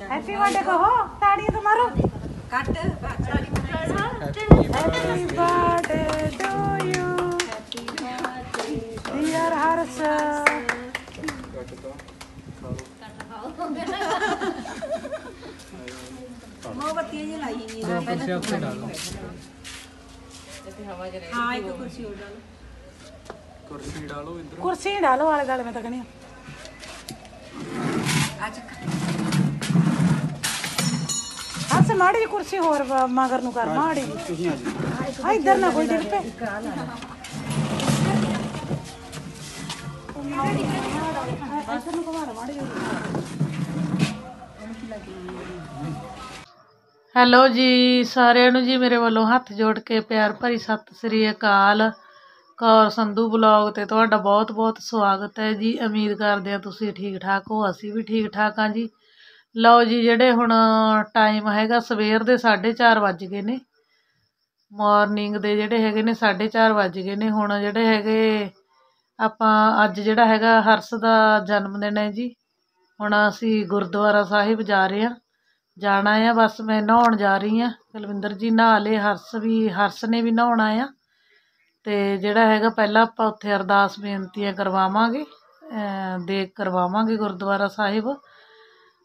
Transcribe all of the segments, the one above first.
Happy birthday ਕਹੋ ਤਾੜੀਆਂ ਤਾਂ ਮਾਰੋ। Cut happy birthday to you dear Harsh ਮੋਮਬੱਤੀਆਂ ਜੀ ਲਾਈ ਨਹੀਂ ਨਾ ਪਹਿਲਾਂ ਹਾਂ ਇੱਕ ਕੁਰਸੀ ਹੋਰ ਡਾਲੋ ਕੁਰਸੀ ਡਾਲੋ ਇੰਦਰ ਕੁਰਸੀ ਡਾਲੋ ਵਾਲੇ ਗਾਲੇ ਮੈਂ ਤਾਂ ਕਹਣੀ ਅੱਜ ਹਰਸ ਮਾੜੀ ਜਿਹੀ ਕੁਰਸੀ ਹੋਰ ਵਾ- ਮਗਰ ਨੂੰ ਕਰ ਮਾੜੀ ਤੁਸੀਂ ਆ ਜੀ ਆ ਇੱਧਰ ਨਾ ਕੋਈ ਡਿੱਗ ਪਏ। ਹੈਲੋ ਜੀ ਸਾਰਿਆਂ ਨੂੰ ਜੀ ਮੇਰੇ ਵੱਲੋਂ ਹੱਥ ਜੋੜ ਕੇ ਪਿਆਰ ਭਰੀ ਸਤਿ ਸ੍ਰੀ ਅਕਾਲ। ਕੌਰ ਸੰਧੂ ਬਲੌਗ ਤੇ ਤੁਹਾਡਾ ਬਹੁਤ ਬਹੁਤ ਸਵਾਗਤ ਹੈ ਜੀ। ਉਮੀਦ ਕਰਦੇ ਹਾਂ ਤੁਸੀਂ ਠੀਕ ਠਾਕ ਹੋ ਅਸੀਂ ਵੀ ਠੀਕ ਠਾਕ ਹਾਂ ਜੀ। ਲਓ ਜੀ, ਜਿਹੜੇ ਹੁਣ ਟਾਈਮ ਹੈਗਾ ਸਵੇਰ ਦੇ 4:30 ਵੱਜ ਗਏ ਨੇ। ਮਾਰਨਿੰਗ ਦੇ ਜਿਹੜੇ ਹੈਗੇ ਨੇ 4:30 ਵੱਜ ਗਏ ਨੇ। ਹੁਣ ਜਿਹੜੇ ਹੈਗੇ, ਆਪਾਂ ਅੱਜ ਜਿਹੜਾ ਹੈਗਾ ਹਰਸ ਦਾ ਜਨਮ ਦਿਨ ਹੈ ਜੀ। ਹੁਣ ਅਸੀਂ ਗੁਰਦੁਆਰਾ ਸਾਹਿਬ ਜਾ ਰਹੇ ਹਾਂ। ਜਾਣਾ ਆ, ਬਸ ਮੈਂ ਨਹਾਉਣ ਜਾ ਰਹੀ ਆ ਕੁਲਵਿੰਦਰ ਜੀ ਨਹਾ ਲਏ, ਹਰਸ ਵੀ, ਹਰਸ ਨੇ ਵੀ ਨਹਾਉਣਾ ਆ। ਤੇ ਜਿਹੜਾ ਹੈਗਾ, ਪਹਿਲਾਂ ਆਪਾਂ ਉੱਥੇ ਅਰਦਾਸ ਬੇਨਤੀਆਂ ਕਰਵਾਵਾਂਗੇ ਅਮ ਕਰਵਾਵਾਂਗੇ ਗੁਰਦੁਆਰਾ ਸਾਹਿਬ।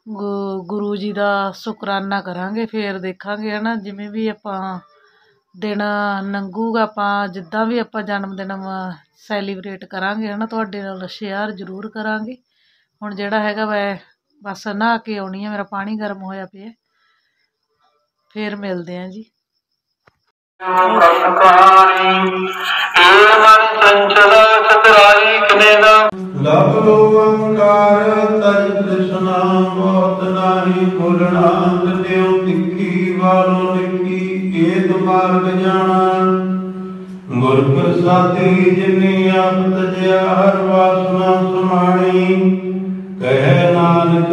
ਗੁ- ਗੁਰੂ ਜੀ ਦਾ ਸ਼ੁਕਰਾਨਾ ਕਰਾਂਗੇ, ਫਿਰ ਦੇਖਾਂਗੇ ਹੈ ਨਾ ਜਿਵੇਂ ਵੀ ਆਪਾਂ ਦਿਨ ਲੰਘੂਗਾ ਆਪਾਂ ਜਿੱਦਾਂ ਵੀ ਆਪਾਂ ਜਨਮ ਦਿਨ ਸੈਲੀਬ੍ਰੇਟ ਕਰਾਂਗੇ ਹੈ ਨਾ ਤੁਹਾਡੇ ਨਾਲ ਸ਼ੇਅਰ ਜ਼ਰੂਰ ਕਰਾਂਗੇ। ਹੁਣ ਜਿਹੜਾ ਹੈਗਾ ਵੈ, ਬਸ ਨਹਾ ਕੇ ਆਉਣੀ ਆ, ਮੇਰਾ ਪਾਣੀ ਗਰਮ ਹੋਇਆ ਪਿਆ। ਫਿਰ ਮਿਲਦੇ ਹਾਂ ਜੀ। ਲਬ ਓੰਕਾਰ ਤਜ ਕ੍ਰਿਸ਼ਨਾ ਬਹੁਤ ਨਾਹੀ ਬੋਲਣਾ ਅੰਤ ਤਿੱਖੀ ਵਾਲੋ ਨਿੱਕੀ, ਏਕ ਮਾਰਗ ਜਾਣਾ। ਗੁਰ ਪ੍ਰਸਾਦੀ ਜਿਨੀ ਆਪ ਤਜਿਆ ਹਰ ਵਾਸਨਾ ਸਮਾਣੀ, ਕਹਿ ਨਾਨਕ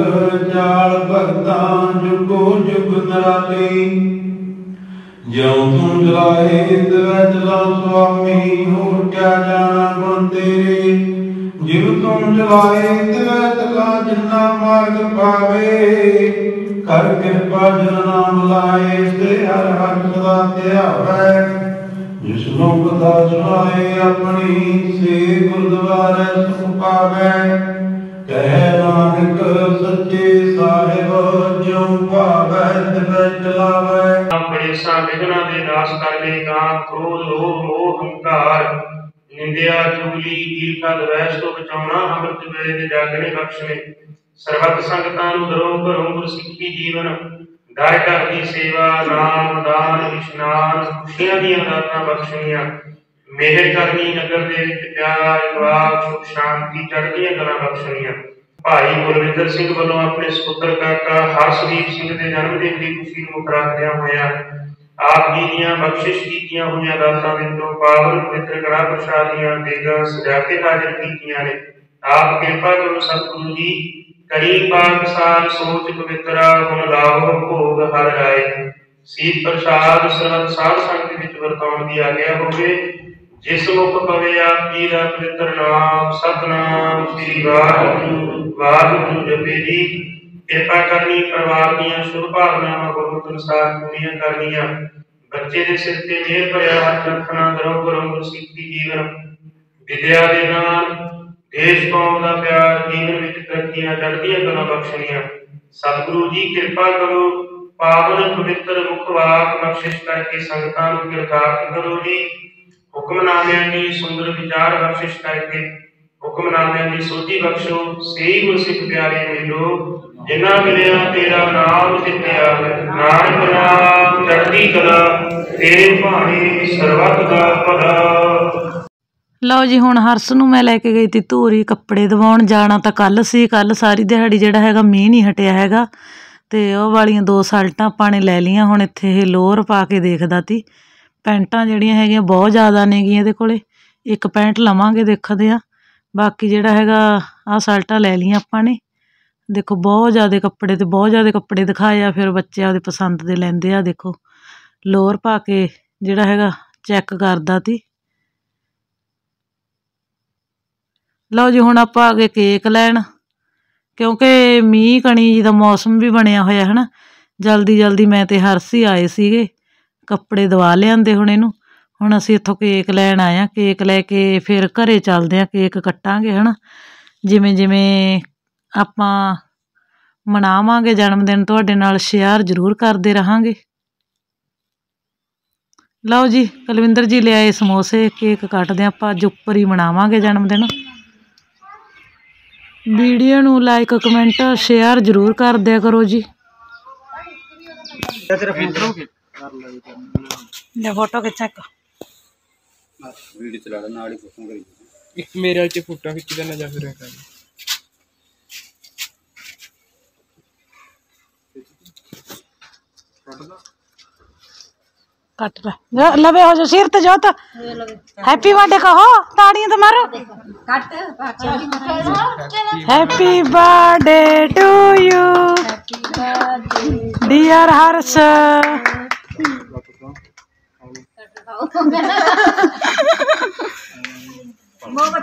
ਚਾਲ ਭਗਤਾਂ ਜੁਗੋ ਜੁਗ ਨਰਾਲੀ। ਜਿਉ ਤੂੰ ਜਲਾਏ ਤਵੈ ਜਲਾ ਸੁਆਮੀ, ਹੋਰ ਕਿਆ ਜਾਣਾ ਗੁਣ ਤੇਰੇ? ਜਿਉ ਤੂੰ ਜਲਾਏ ਤਵੈ ਤਲਾ ਜਿੰਨਾ ਮਾਰਗ ਪਾਵੇ, ਕਰ ਕਿਰਪਾ ਜਨ ਨਾਮ ਲਾਏ ਤੇ ਹਰ ਹਰ ਸਦਾ ਧਿਆਵੈ ਜਿਸ ਨੂੰ ਕਥਾ ਸੁਣਾਏ, ਆਪਣੀ ਸੇ ਗੁਰਦੁਆਰੇ ਸੁਖ ਪਾਵੈ। ਨਾਸ਼ ਕਰ ਲੇਗਾ ਕ੍ਰੋਧ, ਲੋਭ, ਮੋਹ, ਹੰਕਾਰ। ਨਿੰਦਿਆ, ਚੁਗਲੀ, ਈਰਖਾ, ਦਵੈਸ਼ ਤੋਂ ਬਚਾਉਣਾ ਅੰਮ੍ਰਿਤ ਵੇਲੇ ਦੇ ਜਾਗਣੇ ਬਖਸ਼ਣੇ ਸਰਬੱਤ ਸੰਗਤਾਂ ਨੂੰ ਦਰੋਂ ਘਰੋਂ ਗੁਰਸਿੱਖੀ ਜੀਵਨ। ਦਰ ਘਰ ਦੀ ਸੇਵਾ, ਨਾਮ, ਦਾਨ, ਇਸ਼ਨਾਨ, ਖੁਸ਼ੀਆਂ ਦੀਆਂ ਦਾਤਾਂ ਬਖਸ਼ਣੀਆਂ। ਮਿਹਰ ਕਰਨੀ ਨਗਰ ਦੇ ਵਿੱਚ ਪਿਆਰ ਇਕਰਾਰ ਸੁਖ, ਸ਼ਾਂਤੀ, ਚੜ੍ਹਦੀਆਂ ਕਲਾਂ ਬਖਸ਼ਣੀਆਂ। ਭਾਈ ਗੁਰਵਿੰਦਰ ਸਿੰਘ ਵੱਲੋਂ ਆਪਣੇ ਸੁਪੁੱਤਰ ਕਾਕਾ ਹਰਸ਼ਦੀਪ ਸਿੰਘ ਦੇ ਜਨਮ ਦਿਨ ਦੀ ਖੁਸ਼ੀ ਨੂੰ ਮੁੱਖ ਰੱਖਦਿਆਂ ਹੋਇਆਂ। ਆਪ ਜੀ ਦੀਆਂ ਬਖਸ਼ਿਸ਼ ਕੀਤੀਆਂ ਹੋਈਆਂ ਦਾਤਾਂ ਵਿੱਚੋਂ ਪਾਵਨ, ਪਵਿੱਤਰ ਕੜਾ ਪ੍ਰਸ਼ਾਦ ਦੀਆਂ ਸਜਾ ਕੇ ਹਾਜ਼ਰ ਕੀਤੀਆਂ ਨੇ। ਆਪ ਕਿਰਪਾ ਕਰੋ ਸਤਿਗੁਰੂ ਜੀ, ਕਰੀ ਪਾਕ ਸਾਰ, ਸੋਚ ਪਵਿੱਤਰਾ ਗੁਣ ਲਾਭ ਭੋਗ ਹਰ ਰਾਏ ਸੀਤ ਪ੍ਰਸਾਦ ਸਰਬਤ ਸਾਧ ਸੰਗਤ ਵਿੱਚ ਵਰਤਾਉਣ ਦੀ ਆਗਿਆ ਹੋਵੇ। ਜਿਸ ਮੁਖ ਪਵੇ ਆਪ ਜੀ ਦਾ ਪਵਿੱਤਰ ਨਾਮ, ਸਤਨਾਮ ਸ੍ਰੀ ਵਾਹਿਗੁਰੂ ਵਾਹਿਗੁਰੂ ਜਪੇ ਜੀ। ਕਿਰਪਾ ਕਰਨੀ, ਪਰਿਵਾਰ ਦੀਆਂ ਸ਼ੁਭ ਭਾਵਨਾਵਾਂ ਗੁਰਮਤਿ ਅਨੁਸਾਰ ਪੂਰੀਆਂ ਕਰਨੀਆਂ। ਬੱਚੇ ਦੇ ਸਿਰ ਤੇ ਮਿਹਰ ਭਰਿਆ ਹੱਥ ਰੱਖਣਾ ਦਰੋਂ ਕਰੋ ਗੁਰਸਿੱਖੀ ਜੀਵਨ। ਵਿਦਿਆ ਦੇ ਨਾਲ ਦੇਸ਼ ਕੌਮ ਦਾ ਪਿਆਰ, ਜੀਵਨ ਵਿੱਚ ਤਰੱਕੀਆਂ, ਚੜ੍ਹਦੀਆਂ ਕਲਾਂ ਬਖਸ਼ਣੀਆਂ। ਸਤਿਗੁਰੂ ਜੀ, ਕਿਰਪਾ ਕਰੋ, ਪਾਵਨ ਪਵਿੱਤਰ ਮੁਖ ਬਖਸ਼ਿਸ਼ ਕਰਕੇ ਸੰਗਤਾਂ ਨੂੰ ਕਿਰਕਾਰ ਕਰੋ ਜੀ। ਹੁਕਮਨਾਮਿਆਂ ਦੀ ਸੁੰਦਰ ਵਿਚਾਰ ਬਖਸ਼ਿਸ਼ ਕਰਕੇ ਹੁਕਮਨਾਮਿਆਂ ਦੀ ਸੋਝੀ ਬਖਸ਼ੋ। ਸਹੀ ਗੁਰਸਿੱਖ ਪਿਆਰੇ ਮਿਲੋ ਜਿਨ੍ਹਾਂ ਮਿਲਿਆ, ਤੇਰਾ ਨਾਮ ਜਿੱਤਿਆ। ਨਾਨਕ ਨਾਮ ਚੜ੍ਹਦੀ ਕਲਾ, ਤੇਰੇ ਭਾਣੇ ਸਰਬੱਤ ਦਾ ਭਲਾ। ਲਓ ਜੀ, ਹੁਣ ਹਰਸ ਨੂੰ ਮੈਂ ਲੈ ਕੇ ਗਈ ਤੀ ਧੂਰੀ ਕੱਪੜੇ ਦਿਵਾਉਣ। ਜਾਣਾ ਤਾਂ ਕੱਲ ਸੀ ਕੱਲ ਸਾਰੀ ਦਿਹਾੜੀ ਜਿਹੜਾ ਹੈਗਾ ਮੀਂਹ ਨਹੀਂ ਹਟਿਆ ਹੈਗਾ। ਤੇ ਉਹ ਵਾਲੀਆਂ ਦੋ ਸਾਲਟਾਂ ਆਪਾਂ ਨੇ ਲੈ ਲਈਆਂ, ਹੁਣ ਇੱਥੇ ਇਹ ਲੋਅਰ ਪਾ ਕੇ ਦੇਖਦਾ ਤੀ। ਪੈਂਟਾਂ ਜਿਹੜੀਆਂ ਹੈਗੀਆਂ ਬਹੁਤ ਜ਼ਿਆਦਾ ਨੇਗੀਆਂ ਇਹਦੇ ਕੋਲੇ। ਇੱਕ ਪੈਂਟ ਲਵਾਂਗੇ, ਦੇਖਦੇ ਆ ਬਾਕੀ ਜਿਹੜਾ ਹੈਗਾ ਆਹ ਸਾਲਟਾਂ ਲੈ ਲਈਆਂ ਆਪਾਂ ਨੇ। ਦੇਖੋ, ਬਹੁਤ ਜ਼ਿਆਦਾ ਕੱਪੜੇ ਤੇ ਬਹੁਤ ਜ਼ਿਆਦਾ ਕੱਪੜੇ ਦਿਖਾਏ ਆ, ਫਿਰ ਬੱਚੇ ਆਪਦੇ ਪਸੰਦ ਦੇ ਲੈਂਦੇ ਆ, ਦੇਖੋ। ਲੋਅਰ ਪਾ ਕੇ ਜਿਹੜਾ ਹੈਗਾ, ਚੈੱਕ ਕਰਦਾ ਤੀ। ਲਓ ਜੀ, ਹੁਣ ਆਪਾਂ ਆ ਗਏ ਕੇਕ ਲੈਣ, ਕਿਉਂਕਿ ਮੀਂਹ ਕਣੀ ਜੀ ਦਾ ਮੌਸਮ ਵੀ ਬਣਿਆ ਹੋਇਆ ਹੈ ਨਾ ਜਲਦੀ ਜਲਦੀ ਮੈਂ ਤੇ ਹਰਸੀ ਆਏ ਸੀਗੇ, ਕੱਪੜੇ ਦਵਾ ਲਿਆਂਦੇ ਹੁਣ ਇਹਨੂੰ। ਹੁਣ ਅਸੀਂ ਇੱਥੋਂ ਕੇਕ ਲੈਣ ਆਏ ਆ, ਕੇਕ ਲੈ ਕੇ ਫਿਰ ਘਰੇ ਚੱਲਦੇ ਆ, ਕੇਕ ਕੱਟਾਂਗੇ, ਹਨਾ। ਜਿਵੇਂ ਜਿਵੇਂ ਆਪਾਂ ਮਨਾਵਾਂਗੇ ਜਨਮ ਦਿਨ ਤੁਹਾਡੇ ਨਾਲ ਸ਼ੇਅਰ ਜ਼ਰੂਰ ਕਰਦੇ ਰਹਾਂਗੇ। ਲਓ ਜੀ ਕੁਲਵਿੰਦਰ ਜੀ ਲਿਆਏ ਸਮੋਸੇ ਕੇਕ ਕੱਟਦੇ ਹਾਂ ਆਪਾਂ ਅੱਜ ਉੱਪਰ ਹੀ ਮਨਾਵਾਂਗੇ ਜਨਮ ਦਿਨ ਵੀਡੀਓ ਨੂੰ ਲਾਈਕ ਕਮੈਂਟ ਸ਼ੇਅਰ ਜ਼ਰੂਰ ਕਰ ਦਿਆ ਕਰੋ ਜੀ। ਲੈ ਫੋਟੋ ਖਿੱਚਾ ਇੱਕ। ਇੱਕ ਮੇਰੇ ਵਾਲ ਚ ਫੋਟੋ ਖਿੱਚ ਦੇਣਾ ਜਾਂ ਫਿਰ ਐਂ ਕਰ। लवे हो जो सिर तो जो तो हैप्पी बर्थडे कहो ताड़ियाँ तो मारो happy birthday to you dear Harsh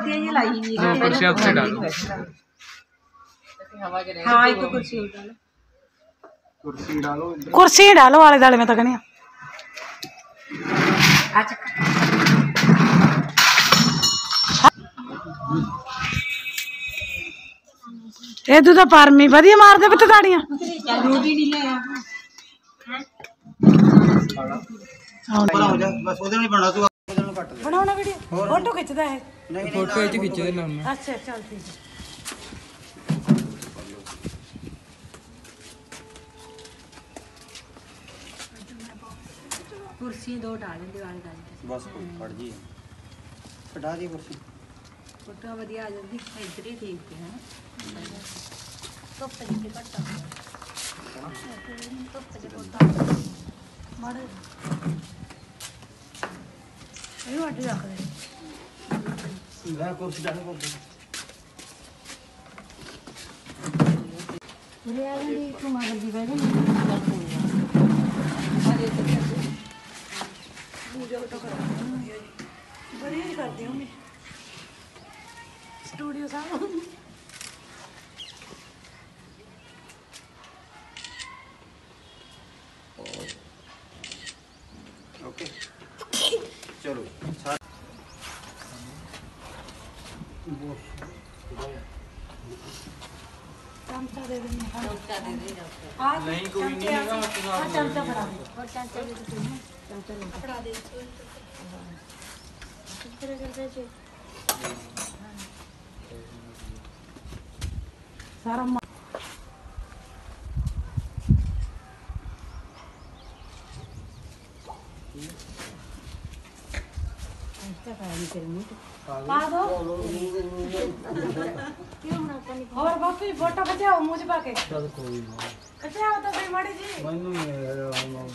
ये लाई हवा के हवा की कुर्सी उठाना आपसे डालो ਹਾਂ ਇੱਕ ਕੁਰਸੀ ਹੋਰ ਡਾਲੋ कुर्सी डालो इधर ਕੁਰਸੀ ਡਾਲੋ ਆਲੇ ਦਾਲੇ ਮੈਂ ਤਾਂ ਕਹਿੰਦੀ ਆ ਅੱਛਾ ਇਹ ਤੂੰ ਤਾਂ ਪਰਮੀ ਵਧੀਆ ਮਾਰਦੇ ਪੁੱਤ ਤਾੜੀਆਂ ਰੋਟੀ ਨਹੀਂ ਲਿਆ ਬਣਾਉਣਾ ਵੀਡੀਓ ਫੋਟੋ ਖਿੱਚਦਾ ਹੈ फोटो च खिच देना मैं ਅੱਛਾ ਚੱਲ ਠੀਕ ਕੁਰਸੀ ਦੋ ਡਾਲ ਦਿੰਦੇ ਵਾਲੀ ਗੱਲ ਬਸ ਫੜ ਜੀ। ਕਢਾ ਦੀ ਕੁਰਸੀ। ਫੋਟੋ ਵਧੀਆ ਆ ਜਾਂਦੀ ਇੱਧਰ ਹੀ ਠੀਕ ਤੇ ਹੈ ਇਹਨੂੰ ਅੱਡ ਰੱਖ ਦੇ। ਲੈ ਕੁਰਸੀ पूजा वटा करवानी बढ़िया ही करती हूँ स्टूडियो साहब। चलो चमचा दे देंगे। नहीं कोई नहीं और चमचा बड़ा और चमचा भी ਫੜਾ ਦੇ ਸਾਰਾ ਮਾ- ਪਾ ਦੋ ਹੋਰ ਬਾਪੀ ਫੋਟੋ ਖਿਚਾਓ ਮੂੰਹ ਚ ਪਾ ਕੇ। ਚੱਲ ਕੋਈ ਨਾ। ਖਿਚਾਓ ਤਾਂ ਫਿਰ ਮਾੜੀ ਜੀ ਮੈਨੂੰ ਨਹੀਂ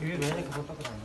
ਇਹ ਮੈਂ ਇੱਕ ਫੋਟੋ ਕਰਾਉਣਾ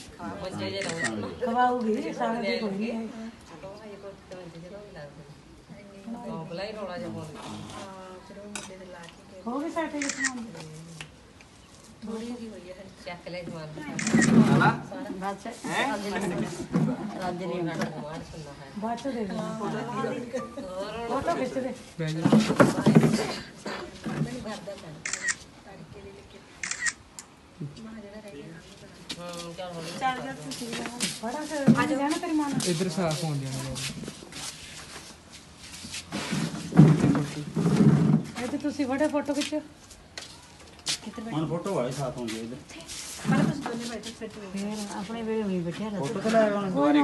ਖਵਾਉਗੀ ਸਾਰੇ ਦੀ ਕੋਈ ਨਹੀਂ ਹੈ। ਹੋ ਗਈ ਸਾਡੇ ਵਿੱਚ ਸਮਾਨ ਬਾਅਦ ਚ ਦੇ ਦੇਣਾ ਫੋਟੋ ਖਿੱਚ ਦੇ ਚੱਲ ਜਾ ਤੁਸੀਂ ਬੜਾ ਇਧਰ ਸਾਰਾ ਫੋਟੋ ਖਿੱਚੋ। ਵਾਲੇ ਸਾਥ ਹੋਣਗੇ ਇਧਰ। ਆਪਣੇ ਵੇਲੇ ਨਹੀਂ ਬੈਠਿਆ ਫੋਟੋ ਤਾਂ ਲੈ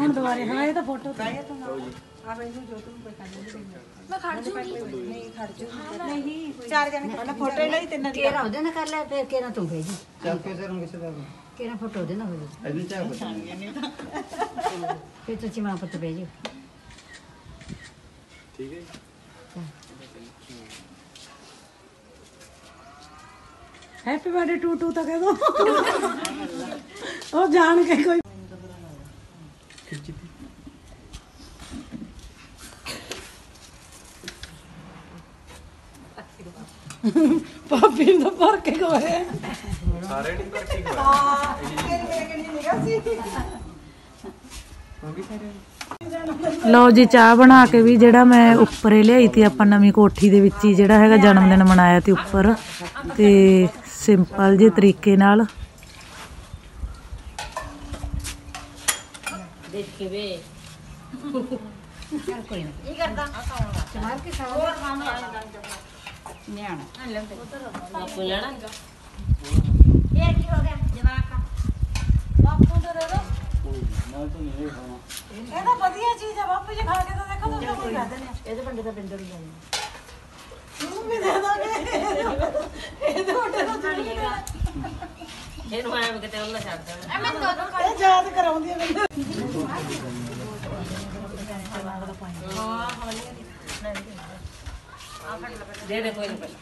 ਦੁਬਾਰੇ। ਹਾਂ ਇਹ ਤਾਂ ਫੋਟੋ ਤਾਂ। ਇਹ ਤਾਂ ਕੇਰਾ ਉਹਦੇ ਨਾਲ ਕਰ ਲੈ ਫਿਰ ਕੇਰਾ ਤੂੰ ਭੇਜੀ ਚੱਲ ਕੇ ਸਰ ਕਿਸੇ ਦਾ ਕੇਰਾ ਫੋਟੋ ਉਹਦੇ ਨਾਲ ਹੋ ਜਾ ਇਦਾਂ ਚਾਹ ਪੁੱਛਾਂਗੇ ਫਿਰ ਤੁਸੀਂ ਮਾਂ ਪੁੱਤ ਭੇਜੋ ਠੀਕ ਹੈ ਹੈਪੀ ਬਰਥਡੇ ਟੂ ਟੂ ਤਾਂ ਕਹਿ ਦੋ। ਉਹ ਜਾਣ ਕੇ ਕੋਈ ਨੂੰ ਤਾਂ ਭਰ ਕੇ ਗਏ ਸਾਰੇ ਨਹੀਂ ਪਰ ਕੀ ਹੋਇਆ ਲਓ ਜੀ ਚਾਹ ਬਣਾ ਕੇ ਵੀ ਜਿਹੜਾ ਮੈਂ ਉੱਪਰ ਹੀ ਲਿਆਈ ਤੀ ਆਪਾਂ ਨਵੀਂ ਕੋਠੀ ਦੇ ਵਿੱਚ ਹੀ ਜਿਹੜਾ ਹੈਗਾ ਜਨਮ ਦਿਨ ਮਨਾਇਆ ਤੀ ਉੱਪਰ। ਤੇ ਸਿੰਪਲ ਜਿਹੇ ਤਰੀਕੇ ਨਾਲ। ਇਹ ਤਾਂ ਵਧੀਆ ਚੀਜ਼ ਆ ਬਾਪੂ ਜੀ ਖਾ ਕੇ ਤਾਂ ਦੇਖੋ ਤੁਸੀਂ ਕੋਈ ਖਾਦੇ ਨੇ ਇਹਦੇ ਬੰਦੇ ਦਾ ਪਿੰਡ ਵੀ ਜਾਂਦੇ ਤੂੰ ਵੀ ਦੇ ਦੋਗੇ ਇਹਦੇ ਵੱਡੇ ਨੂੰ ਚੜੀ ਇਹਨੂੰ ਐਂ ਕਿਤੇ ਉਹਨਾਂ ਛੱਡ ਦੇਣਾ ਇਹ ਯਾਦ ਕਰਾਉਂਦੀ ਹੈ ਮੈਨੂੰ ਦੇ ਦੇ ਕੋਈ ਨਹੀਂ ਪਹਿਲਾਂ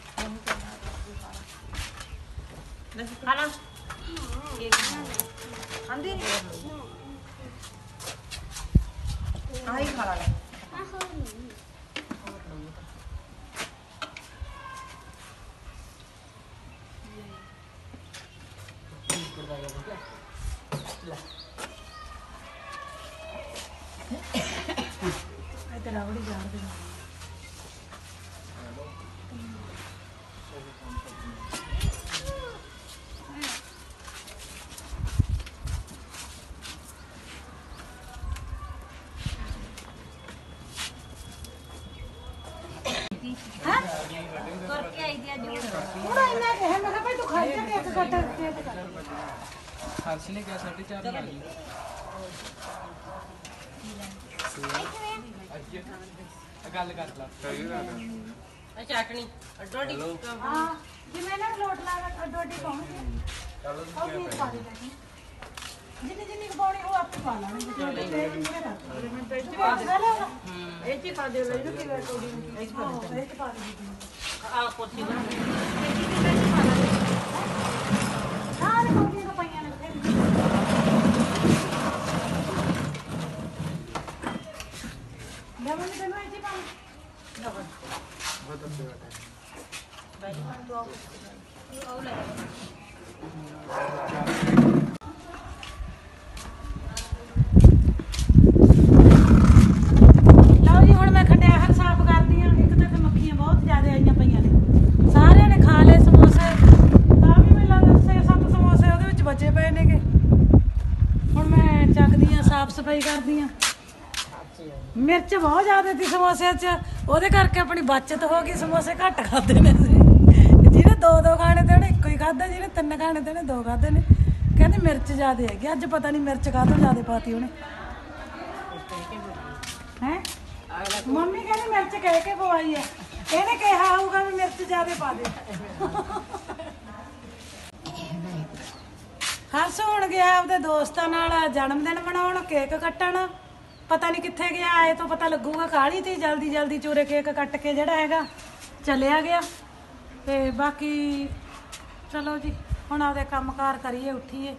ਖਾਣਾ ਥੋੜਾ ਇੰਨਾ ਕਹਿ ਮੈਂ ਕਿਹਾ ਭਾਈ ਤੂੰ ਖਾ ਜਾ ਕੇਕ ਕੱਟ ਕੇਕ ਕੱਟ ਹਰਸ਼ ਨੇ ਕਿਹਾ 4.5 ਲਾ ਲਈ। ਅੱਜ ਆ ਗੱਲ ਕਰ ਲਾ। ਆ ਚਟਣੀ ਅੱਡੋਡੀ। ਹਾਂ ਜਿਵੇਂ ਨਾ ਲੋਟ ਲਾ ਕੇ ਅੱਡੋ ਅੱਡੀ ਪਾਉਣਗੇ ਚਲੋ ਜੀ ਪਾ ਦੇ ਜਿੰਨੀ ਜਿੰਨੀ ਕੁ ਪਾਉਣੀ ਉਹ ਆਪੇ ਪਾ ਲਾਂਗੇ। ਇਹ ਚ ਪਾ ਦੇ ਲੈ ਇਹਨੂੰ ਕਿਵੇਂ ਕੋਡੀ ਇਹ ਚ ਪਾ ਦੇ ਇਹ ਚ ਪਾ ਦੇ ਆ ਕੁਰਸੀ ਬਣਾ ਸਾਰੇ ਕੋਡੀਆਂ ਤਾਂ ਪਈਆਂ ਨੇ ਬਥੇਰੀਆਂ। ਲੈ ਮੰਮੀ ਤੈਨੂੰ ਇਹ ਚ ਹੀ ਪਾਉਣਾ ਲਓ ਜੀ ਹੁਣ ਮੈਂ ਖੰਡਿਆ ਹਰ ਸਾਫ਼ ਕਰਦੀ ਆ ਇੱਕ ਤਾਂ ਇੱਥੇ ਮੱਖੀਆਂ ਬਹੁਤ ਜ਼ਿਆਦਾ ਆਈਆਂ ਪਈਆਂ ਨੇ ਸਾਰਿਆਂ ਨੇ ਖਾ ਲਏ ਸਮੋਸੇ ਤਾਂ ਵੀ ਮੈਨੂੰ ਲੱਗਦਾ ਛੇ ਸੱਤ ਸਮੋਸੇ ਉਹਦੇ ਵਿੱਚ ਬਚੇ ਪਏ ਨੇਗੇ ਹੁਣ ਮੈਂ ਚੱਕਦੀ ਆ ਸਾਫ਼ ਸਫ਼ਾਈ ਕਰਦੀ ਆ ਮਿਰਚ ਬਹੁਤ ਜ਼ਿਆਦਾ ਸੀ ਸਮੋਸਿਆਂ 'ਚ। ਉਹਦੇ ਕਰਕੇ ਆਪਣੀ ਬਚਤ ਹੋ ਗਈ, ਸਮੋਸੇ ਘੱਟ ਖਾਦੇ ਨੇ ਅਸੀਂ। ਜਿਹਨੇ ਦੋ ਦੋ ਖਾਣੇ ਤੇ ਉਹਨੇ ਇੱਕੋ ਹੀ ਖਾਦਾ ਜਿਹਨੇ ਤਿੰਨ ਖਾਣੇ ਤੇ ਉਹਨੇ ਦੋ ਖਾਦੇ ਨੇ। ਕਹਿੰਦੇ ਮਿਰਚ ਜ਼ਿਆਦਾ ਹੈਗੀ, ਅੱਜ ਪਤਾ ਨਹੀਂ ਮਿਰਚ ਕਾਹਤੋਂ ਜ਼ਿਆਦਾ ਪਾਤੀ ਉਹਨੇ। ਹੈ? ਮੰਮੀ ਕਹਿੰਦੀ ਮਿਰਚ ਕਹਿ ਕੇ ਪਵਾਈ ਆ। ਇਹਨੇ ਕਿਹਾ ਹੋਊਗਾ ਵੀ ਮਿਰਚ ਜ਼ਿਆਦਾ ਪਾ ਦੇ। ਹਰਸ ਹੁਣ ਗਿਆ ਆਪਦੇ ਦੋਸਤਾਂ ਨਾਲ, ਜਨਮ ਦਿਨ ਮਨਾਉਣ, ਕੇਕ ਕੱਟਣ। ਪਤਾ ਨਹੀਂ ਕਿੱਥੇ ਗਿਆ, ਆਏ ਤੋਂ ਪਤਾ ਲੱਗੂਗਾ ਕਾਹਲੀ ਤੇ, ਜਲਦੀ ਜਲਦੀ ਚੋਰੇ ਕੇਕ ਕੱਟ ਕੇ ਜਿਹੜਾ ਹੈਗਾ, ਚੱਲਿਆ ਗਿਆ। ਤੇ ਬਾਕੀ, ਚਲੋ ਜੀ, ਹੁਣ ਆਪਦੇ ਕੰਮਕਾਰ ਕਰੀਏ, ਉੱਠੀਏ।